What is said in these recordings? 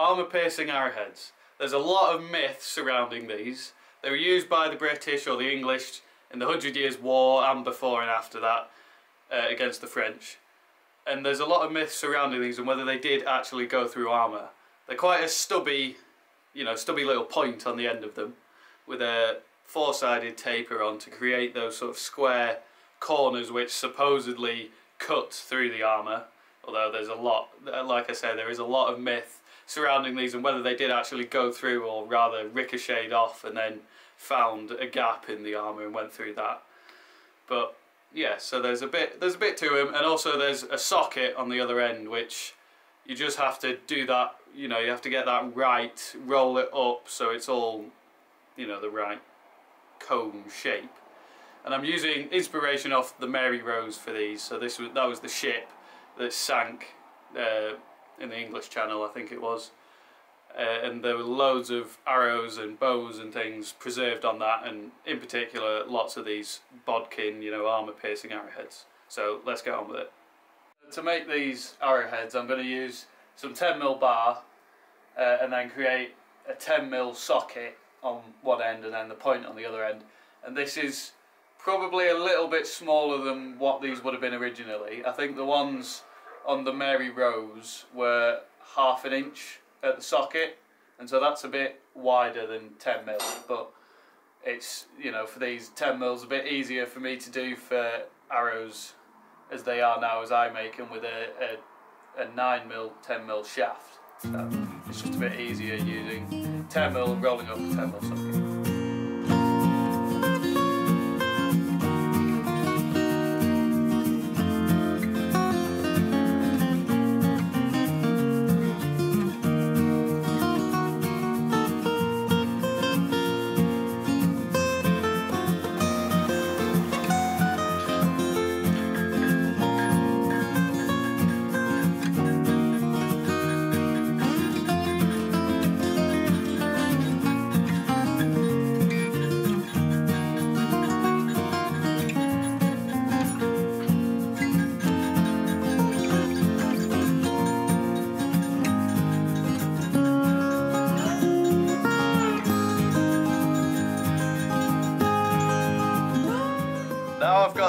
armour-piercing arrowheads. There's a lot of myths surrounding these. They were used by the British or the English in the Hundred Years' War and before and after that uh, against the French. And there's a lot of myths surrounding these and whether they did actually go through armour. They're quite a stubby, you know, stubby little point on the end of them with a four-sided taper on to create those sort of square corners which supposedly cut through the armour. Although there's a lot, like I said, there is a lot of myth surrounding these and whether they did actually go through or rather ricocheted off and then found a gap in the armour and went through that. But yeah, so there's a bit there's a bit to him and also there's a socket on the other end which you just have to do that, you know, you have to get that right, roll it up so it's all, you know, the right cone shape. And I'm using inspiration off the Mary Rose for these, so this was that was the ship that sank uh, in the English Channel, I think it was. Uh, and there were loads of arrows and bows and things preserved on that, and in particular, lots of these bodkin, you know, armour-piercing arrowheads. So let's get on with it. To make these arrowheads, I'm going to use some 10mm bar, uh, and then create a 10mm socket on one end, and then the point on the other end. And this is probably a little bit smaller than what these would have been originally. I think the ones on the Mary Rose were half an inch at the socket and so that's a bit wider than 10 mil but it's you know for these 10 mils a bit easier for me to do for arrows as they are now as I make them with a, a, a 9 mil 10 mil shaft. So it's just a bit easier using 10 mil rolling up a 10 mil socket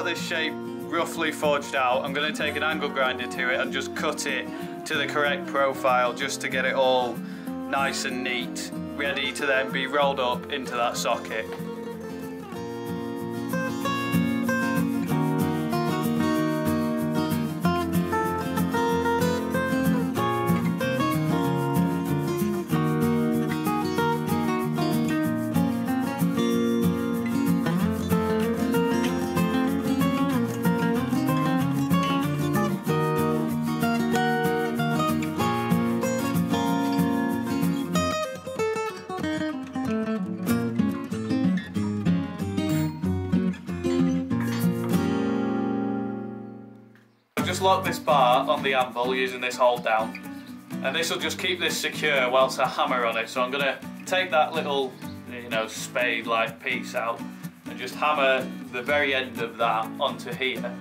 got this shape roughly forged out, I'm going to take an angle grinder to it and just cut it to the correct profile just to get it all nice and neat, ready to then be rolled up into that socket. Lock this bar on the anvil using this hold down and this will just keep this secure whilst I hammer on it so I'm going to take that little you know spade like piece out and just hammer the very end of that onto here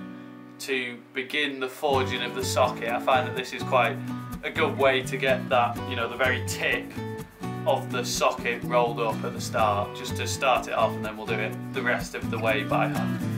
to begin the forging of the socket. I find that this is quite a good way to get that you know the very tip of the socket rolled up at the start just to start it off and then we'll do it the rest of the way by hand.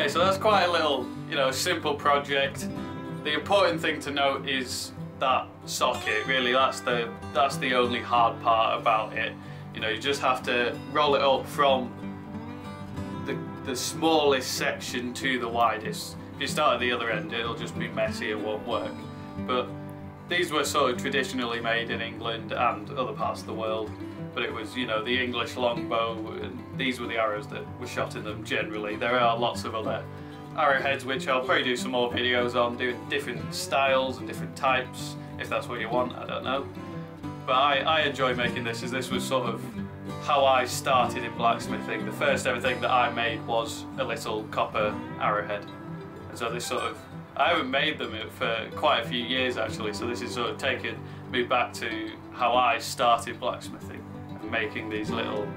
Okay, so that's quite a little, you know, simple project. The important thing to note is that socket. Really, that's the that's the only hard part about it. You know, you just have to roll it up from the the smallest section to the widest. If you start at the other end, it'll just be messy and won't work. But these were sort of traditionally made in England and other parts of the world. But it was, you know, the English longbow, and these were the arrows that were shot in them generally. There are lots of other arrowheads which I'll probably do some more videos on, doing different styles and different types, if that's what you want, I don't know. But I, I enjoy making this as this was sort of how I started in blacksmithing. The first ever thing that I made was a little copper arrowhead. And so this sort of, I haven't made them for quite a few years actually, so this is sort of taken me back to how I started blacksmithing and making these little,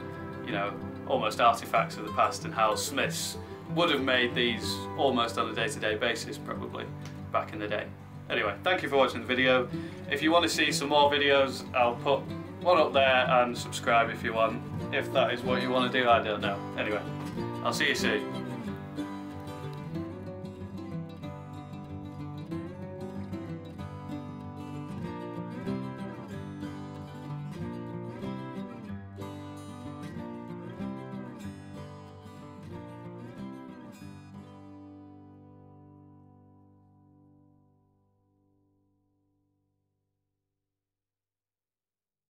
you know, almost artifacts of the past and how smiths would have made these almost on a day-to-day -day basis probably back in the day. Anyway, thank you for watching the video. If you want to see some more videos, I'll put one up there and subscribe if you want. If that is what you want to do, I don't know. Anyway, I'll see you soon.